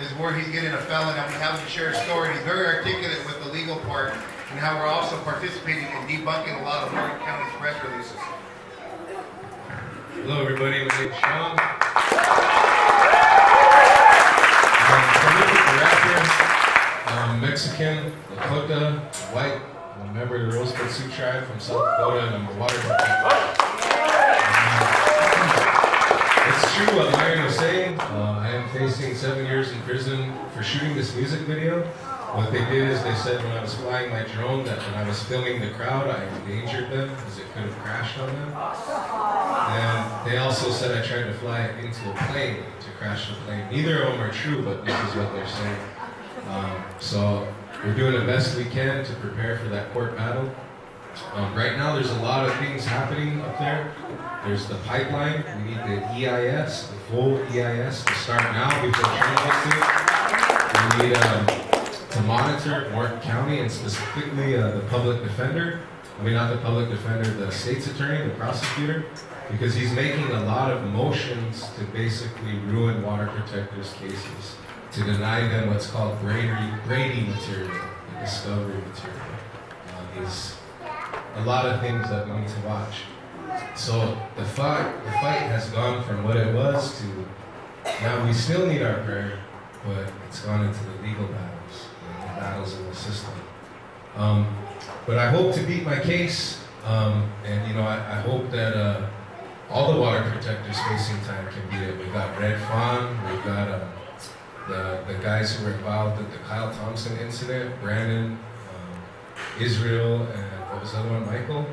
is where he's getting a felon and we have him share a story. He's very articulate with the legal part and how we're also participating in debunking a lot of Morton County's press releases. Hello, everybody. My name is Sean. I'm Mexican, Lakota, white. I'm a member of the Rosebud Sioux tribe from South Dakota, and I'm a water true what Myron was saying. Uh, I am facing seven years in prison for shooting this music video. What they did is they said when I was flying my drone that when I was filming the crowd, I endangered them because it could have crashed on them. And they also said I tried to fly into a plane to crash the plane. Neither of them are true, but this is what they're saying. Um, so we're doing the best we can to prepare for that court battle. Um, right now, there's a lot of things happening up there. There's the pipeline. We need the EIS, the full EIS, to start now before gets. We need um, to monitor Morton County and specifically uh, the public defender. I mean, not the public defender, the state's attorney, the prosecutor, because he's making a lot of motions to basically ruin water protectors' cases, to deny them what's called Brady, Brady material, the discovery material. Uh, a lot of things that we need to watch. So the fight, the fight has gone from what it was to now we still need our prayer, but it's gone into the legal battles the battles in the system. Um, but I hope to beat my case, um, and you know, I, I hope that uh, all the water protectors facing time can beat it. We've got Red Fawn, we've got uh, the, the guys who were involved with the Kyle Thompson incident, Brandon, Israel, and what was the other one, Michael?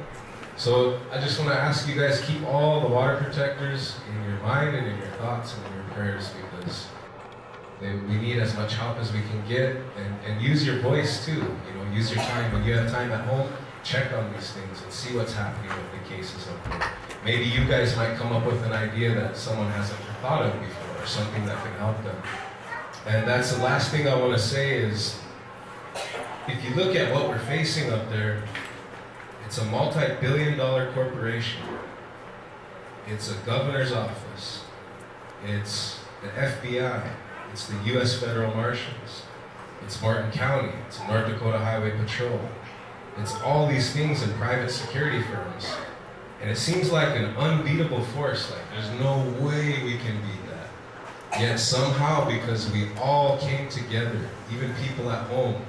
So I just want to ask you guys keep all the water protectors in your mind and in your thoughts and in your prayers because we need as much help as we can get, and, and use your voice too. You know, use your time when you have time at home. Check on these things and see what's happening with the cases up there. Maybe you guys might come up with an idea that someone hasn't thought of before, or something that can help them. And that's the last thing I want to say is, if you look at what we're facing up there, it's a multi-billion dollar corporation. It's a governor's office. It's the FBI. It's the U.S. Federal Marshals. It's Morton County. It's North Dakota Highway Patrol. It's all these things in private security firms. And it seems like an unbeatable force. Like there's no way we can beat that. Yet somehow, because we all came together, even people at home,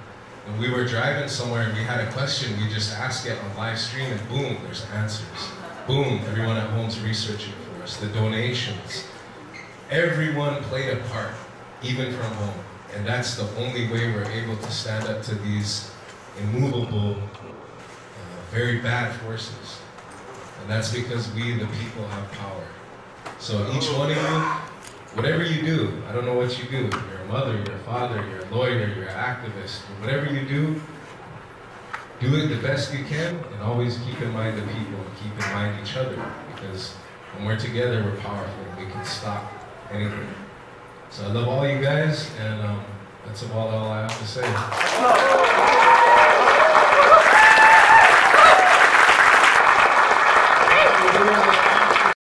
when we were driving somewhere and we had a question, we just asked it on live stream and boom, there's answers. Boom, everyone at home's researching for us. The donations. Everyone played a part even from home. And that's the only way we're able to stand up to these immovable, uh, very bad forces. And that's because we, the people, have power. So each one of you, whatever you do, I don't know what you do. You're a mother, you're a father, you're a lawyer, you're an activist. Whatever you do, do it the best you can, and always keep in mind the people and keep in mind each other. Because when we're together, we're powerful. We can stop anything. So I love all you guys, and um, that's about all I have to say.